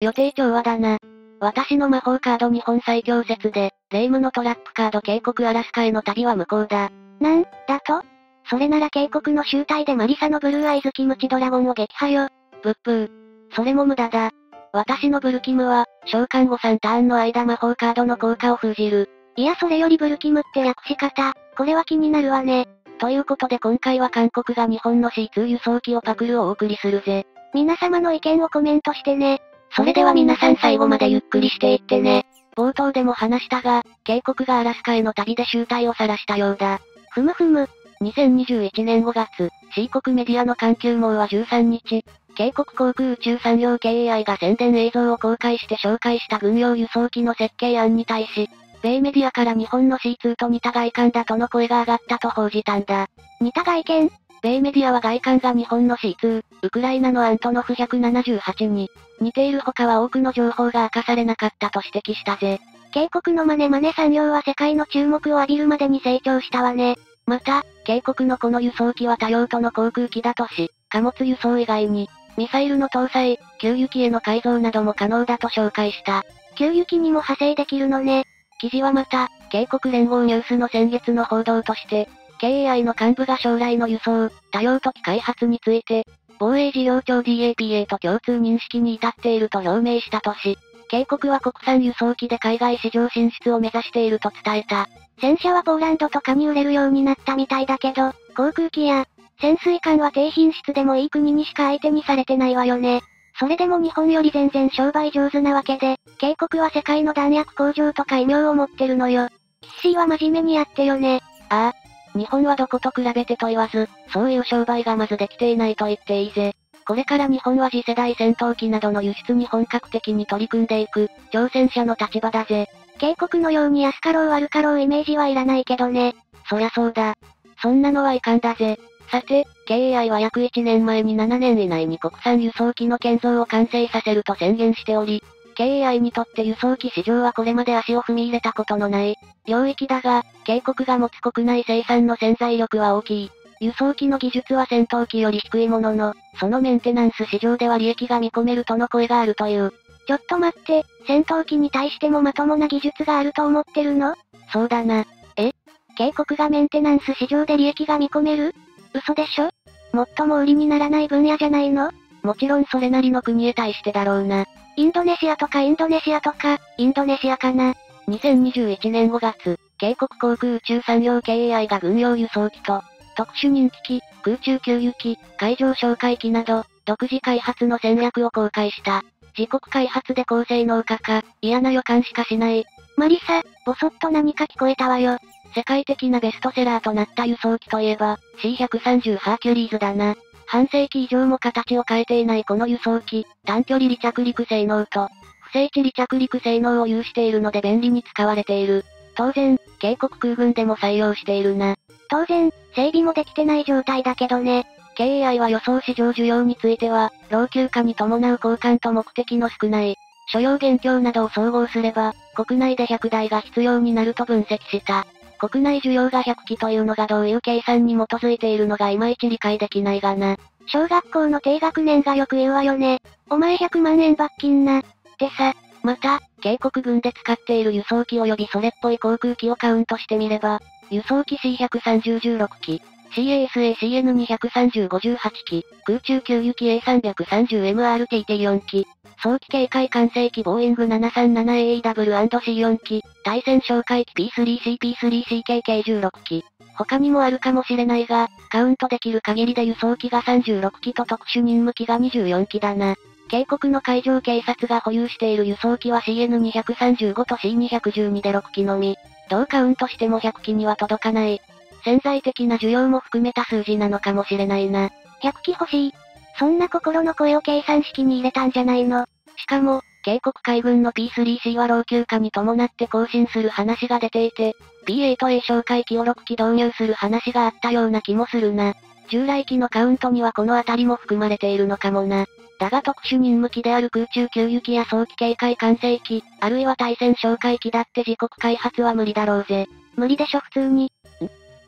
予定調和だな。私の魔法カード日本最強説で、霊夢のトラップカード警告アラスカへの旅は無効だ。なん、だと？それなら警告の集体でマリサのブルーアイズキムチドラゴンを撃破よ。ブップー。それも無駄だ。私のブルキムは、召喚後3ターンの間魔法カードの効果を封じる。いやそれよりブルキムって訳し方、これは気になるわね。ということで今回は韓国が日本の C2 輸送機をパクるをお送りするぜ。皆様の意見をコメントしてね。それでは皆さん最後までゆっくりしていってね。冒頭でも話したが、警告がアラスカへの旅で集体を晒したようだ。ふむふむ。2021年5月、C 国メディアの環球網は13日、警告航空宇宙産業 KAI が宣伝映像を公開して紹介した軍用輸送機の設計案に対し、米メディアから日本の C2 と似た外観だとの声が上がったと報じたんだ。似た外見米メディアは外観が日本の C2、ウクライナのアントノフ178に、似ている他は多くの情報が明かされなかったと指摘したぜ。警告のマネマネ産業は世界の注目を浴びるまでに成長したわね。また、警告のこの輸送機は多用途の航空機だとし、貨物輸送以外に、ミサイルの搭載、給油機への改造なども可能だと紹介した。給油機にも派生できるのね。記事はまた、警告連合ニュースの先月の報道として、KAI の幹部が将来の輸送、多用途機開発について、防衛事業庁 DAPA と共通認識に至っていると表明したとし、警告は国産輸送機で海外市場進出を目指していると伝えた。戦車はポーランドとかに売れるようになったみたいだけど、航空機や、潜水艦は低品質でもいい国にしか相手にされてないわよね。それでも日本より全然商売上手なわけで、警告は世界の弾薬工場とか異名を持ってるのよ。キッシーは真面目にやってよね。ああ。日本はどこと比べてと言わず、そういう商売がまずできていないと言っていいぜ。これから日本は次世代戦闘機などの輸出に本格的に取り組んでいく、挑戦者の立場だぜ。警告のように安かろう悪かろうイメージはいらないけどね。そりゃそうだ。そんなのはいかんだぜ。さて、KAI は約1年前に7年以内に国産輸送機の建造を完成させると宣言しており、KAI にとって輸送機市場はこれまで足を踏み入れたことのない領域だが、警告が持つ国内生産の潜在力は大きい。輸送機の技術は戦闘機より低いものの、そのメンテナンス市場では利益が見込めるとの声があるという。ちょっと待って、戦闘機に対してもまともな技術があると思ってるの？そうだな。え？警告がメンテナンス市場で利益が見込める？嘘でしょ？もっとも売りにならない分野じゃないの？もちろんそれなりの国へ対してだろうな。インドネシアとかインドネシアとか、インドネシアかな。2021年5月、警告航空宇宙産業 KAI が軍用輸送機と、特殊認知機、空中給油機、海上哨戒機など、独自開発の戦略を公開した。自国開発で高性能化か、嫌な予感しかしない。マリサ、ぼそっと何か聞こえたわよ。世界的なベストセラーとなった輸送機といえば、C130 ハーキュリーズだな。半世紀以上も形を変えていないこの輸送機、短距離離着陸性能と、不正地離着陸性能を有しているので便利に使われている。当然、警告空軍でも採用しているな。当然、整備もできてない状態だけどね。KAI は予想市場需要については、老朽化に伴う交換と目的の少ない、所要現況などを総合すれば、国内で100台が必要になると分析した。国内需要が100機というのがどういう計算に基づいているのがいまいち理解できないがな。小学校の低学年がよく言うわよね。お前100万円罰金な。ってさ。また、警告軍で使っている輸送機及びそれっぽい航空機をカウントしてみれば、輸送機 C130-16 機、CASA-CN230-58 機、空中給油機 A330MRTT4 機、早期警戒管制機ボーイング 737AEW&C4 機、対戦哨戒機 P3CP3CKK16 機。他にもあるかもしれないが、カウントできる限りで輸送機が36機と特殊任務機が24機だな。警告の海上警察が保有している輸送機は CN235 と C212 で6機のみ。どうカウントしても100機には届かない。潜在的な需要も含めた数字なのかもしれないな。100機欲しい。そんな心の声を計算式に入れたんじゃないの。しかも、警告海軍の P3C は老朽化に伴って更新する話が出ていて、P8A 哨戒機を6機導入する話があったような気もするな。従来機のカウントにはこの辺りも含まれているのかもな。だが特殊任務機である空中給油機や早期警戒管制機、あるいは対戦哨戒機だって自国開発は無理だろうぜ。無理でしょ普通に。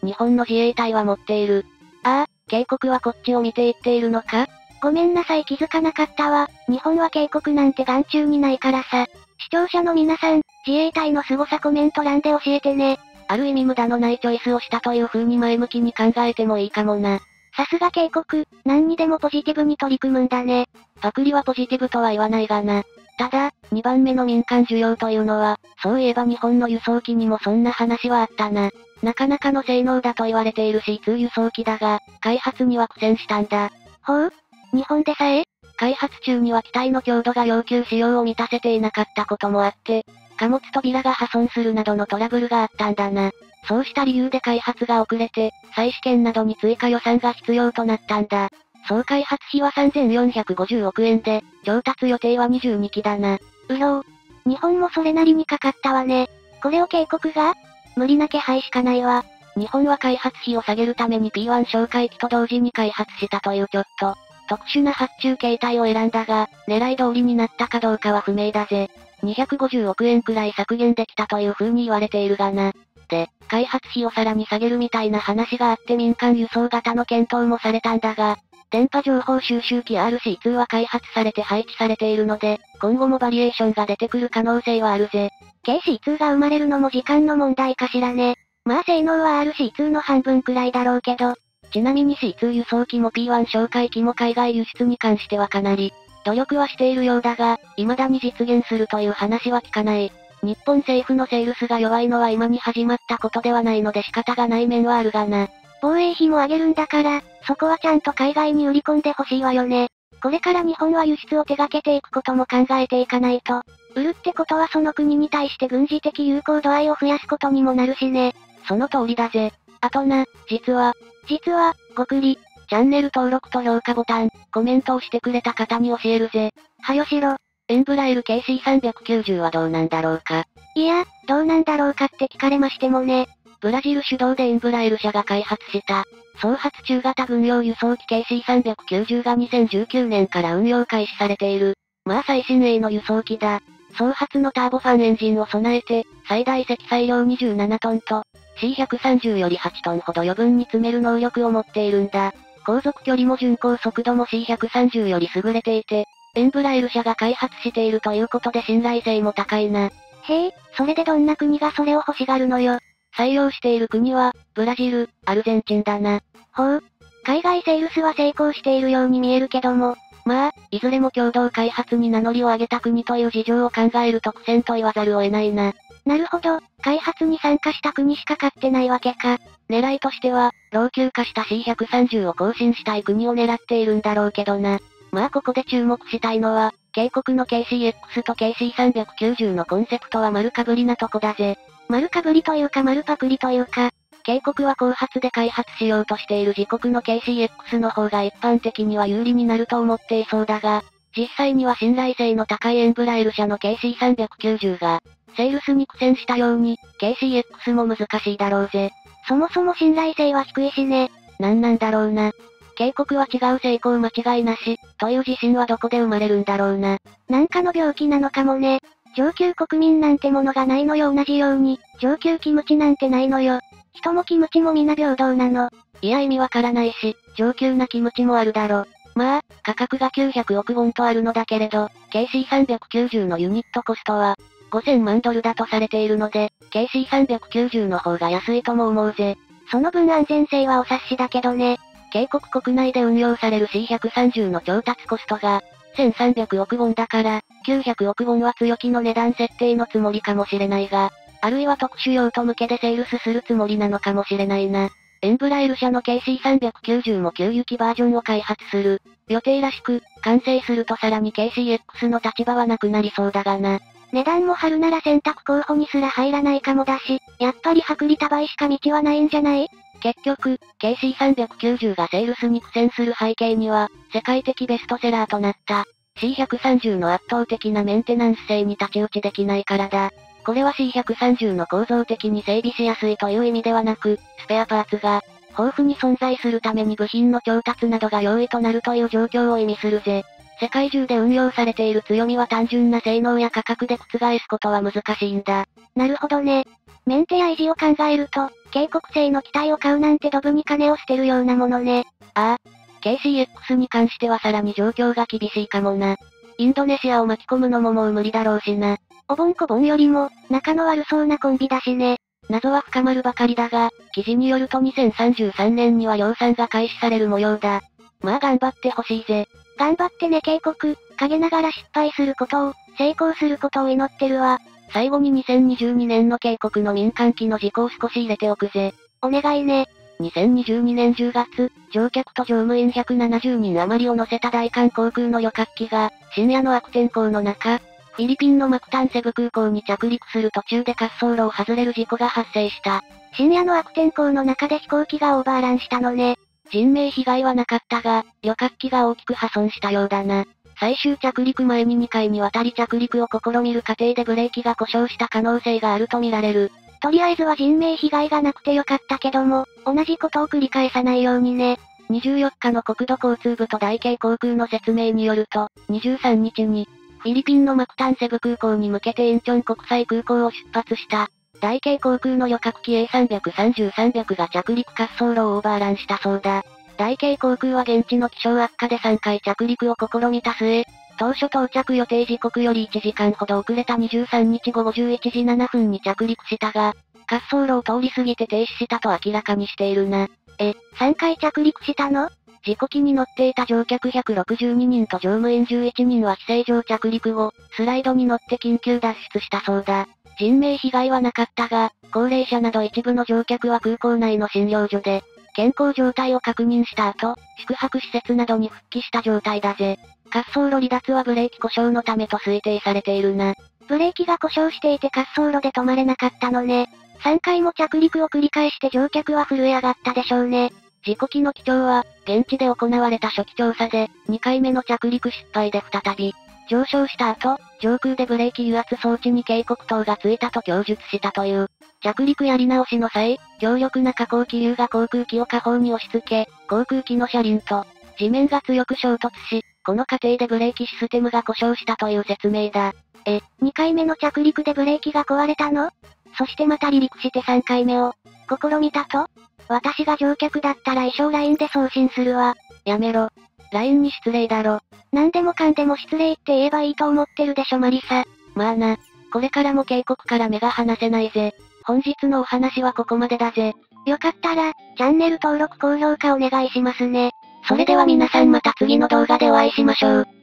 日本の自衛隊は持っている。ああ、警告はこっちを見ていっているのか？ごめんなさい気づかなかったわ。日本は警告なんて眼中にないからさ。視聴者の皆さん、自衛隊の凄さコメント欄で教えてね。ある意味無駄のないチョイスをしたという風に前向きに考えてもいいかもな。さすが警告、何にでもポジティブに取り組むんだね。パクリはポジティブとは言わないがな。ただ、2番目の民間需要というのは、そういえば日本の輸送機にもそんな話はあったな。なかなかの性能だと言われている C2 輸送機だが、開発には苦戦したんだ。ほう？日本でさえ開発中には機体の強度が要求仕様を満たせていなかったこともあって、貨物扉が破損するなどのトラブルがあったんだな。そうした理由で開発が遅れて、再試験などに追加予算が必要となったんだ。総開発費は3450億円で、調達予定は22機だな。うひょう。日本もそれなりにかかったわね。これを警告が？無理な気配しかないわ。日本は開発費を下げるために P1 哨戒機と同時に開発したというちょっと、特殊な発注形態を選んだが、狙い通りになったかどうかは不明だぜ。250億円くらい削減できたという風に言われているがな。で、開発費をさらに下げるみたいな話があって民間輸送型の検討もされたんだが、電波情報収集機 RC2 は開発されて配置されているので、今後もバリエーションが出てくる可能性はあるぜ。KC2 が生まれるのも時間の問題かしらね。まあ性能は RC2 の半分くらいだろうけど。ちなみに C2 輸送機も P1 紹介機も海外輸出に関してはかなり、努力はしているようだが、未だに実現するという話は聞かない。日本政府のセールスが弱いのは今に始まったことではないので仕方がない面はあるがな。防衛費も上げるんだから、そこはちゃんと海外に売り込んでほしいわよね。これから日本は輸出を手掛けていくことも考えていかないと。売るってことはその国に対して軍事的有効度合いを増やすことにもなるしね。その通りだぜ。あとな、実は、実は、ごくり、チャンネル登録と評価ボタン、コメントをしてくれた方に教えるぜ。はよしろ。エンブラエル KC390 はどうなんだろうか。いや、どうなんだろうかって聞かれましてもね。ブラジル主導でエンブラエル社が開発した、総発中型軍用輸送機 KC390 が2019年から運用開始されている。まあ最新鋭の輸送機だ。総発のターボファンエンジンを備えて、最大積載量27トンと、C130 より8トンほど余分に詰める能力を持っているんだ。航続距離も巡航速度も C130 より優れていて、エンブラエル社が開発しているということで信頼性も高いな。へえ、それでどんな国がそれを欲しがるのよ？採用している国は、ブラジル、アルゼンチンだな。ほう。海外セールスは成功しているように見えるけども。まあ、いずれも共同開発に名乗りを上げた国という事情を考えると苦戦と言わざるを得ないな。なるほど、開発に参加した国しか勝ってないわけか。狙いとしては、老朽化した C130 を更新したい国を狙っているんだろうけどな。まあここで注目したいのは、警告の KCX と KC390 のコンセプトは丸かぶりなとこだぜ。丸かぶりというか丸パクリというか、警告は後発で開発しようとしている自国の KCX の方が一般的には有利になると思っていそうだが、実際には信頼性の高いエンブラエル社の KC390 が、セールスに苦戦したように、KCX も難しいだろうぜ。そもそも信頼性は低いしね。なんなんだろうな。警告は違う成功間違いなし、という自信はどこで生まれるんだろうな。なんかの病気なのかもね。上級国民なんてものがないのよ同じように、上級キムチなんてないのよ。人もキムチも皆平等なの。いや意味わからないし、上級なキムチもあるだろ。まあ、価格が900億ウォンとあるのだけれど、KC390 のユニットコストは、5000万ドルだとされているので、KC390 の方が安いとも思うぜ。その分安全性はお察しだけどね。警告国内で運用される C130 の調達コストが、1300億ウォンだから、900億ウォンは強気の値段設定のつもりかもしれないが、あるいは特殊用途向けでセールスするつもりなのかもしれないな。エンブラエル社の KC390 も旧行バージョンを開発する。予定らしく、完成するとさらに KCX の立場はなくなりそうだがな。値段も張るなら選択候補にすら入らないかもだし、やっぱり薄利多売しか道はないんじゃない？結局、KC390 がセールスに苦戦する背景には、世界的ベストセラーとなった、C130 の圧倒的なメンテナンス性に太刀打ちできないからだ。これは C130 の構造的に整備しやすいという意味ではなく、スペアパーツが、豊富に存在するために部品の調達などが容易となるという状況を意味するぜ。世界中で運用されている強みは単純な性能や価格で覆すことは難しいんだ。なるほどね。メンテや維持を考えると、警告性の機体を買うなんてドブに金を捨てるようなものね。ああ。KCX に関してはさらに状況が厳しいかもな。インドネシアを巻き込むのももう無理だろうしな。おぼんこぼんよりも、仲の悪そうなコンビだしね。謎は深まるばかりだが、記事によると2033年には量産が開始される模様だ。まあ頑張ってほしいぜ。頑張ってね警告、陰ながら失敗することを、成功することを祈ってるわ。最後に2022年の警告の民間機の事故を少し入れておくぜ。お願いね。2022年10月、乗客と乗務員170人余りを乗せた大韓航空の旅客機が、深夜の悪天候の中、フィリピンのマクタンセブ空港に着陸する途中で滑走路を外れる事故が発生した。深夜の悪天候の中で飛行機がオーバーランしたのね。人命被害はなかったが、旅客機が大きく破損したようだな。最終着陸前に2回にわたり着陸を試みる過程でブレーキが故障した可能性があるとみられる。とりあえずは人命被害がなくてよかったけども、同じことを繰り返さないようにね。24日の国土交通部と大京航空の説明によると、23日に、フィリピンのマクタンセブ空港に向けてインチョン国際空港を出発した。大京航空の旅客機 A330-300 が着陸滑走路をオーバーランしたそうだ。大京航空は現地の気象悪化で3回着陸を試みた末、当初到着予定時刻より1時間ほど遅れた23日午後11時7分に着陸したが、滑走路を通り過ぎて停止したと明らかにしているな。え、3回着陸したの？事故機に乗っていた乗客162人と乗務員11人は非正常着陸後、スライドに乗って緊急脱出したそうだ。人命被害はなかったが、高齢者など一部の乗客は空港内の診療所で、健康状態を確認した後、宿泊施設などに復帰した状態だぜ。滑走路離脱はブレーキ故障のためと推定されているな。ブレーキが故障していて滑走路で止まれなかったのね。3回も着陸を繰り返して乗客は震え上がったでしょうね。事故機の機長は、現地で行われた初期調査で、2回目の着陸失敗で再び、上昇した後、上空でブレーキ油圧装置に警告灯がついたと供述したという。着陸やり直しの際、強力な下降気流が航空機を下方に押し付け、航空機の車輪と、地面が強く衝突し、この過程でブレーキシステムが故障したという説明だ。え、2回目の着陸でブレーキが壊れたの？そしてまた離陸して3回目を、試みたと？私が乗客だったら衣装 LINE で送信するわ。やめろ。LINE に失礼だろ。何でもかんでも失礼って言えばいいと思ってるでしょマリサ。まあな。これからも警告から目が離せないぜ。本日のお話はここまでだぜ。よかったら、チャンネル登録高評価お願いしますね。それでは皆さんまた次の動画でお会いしましょう。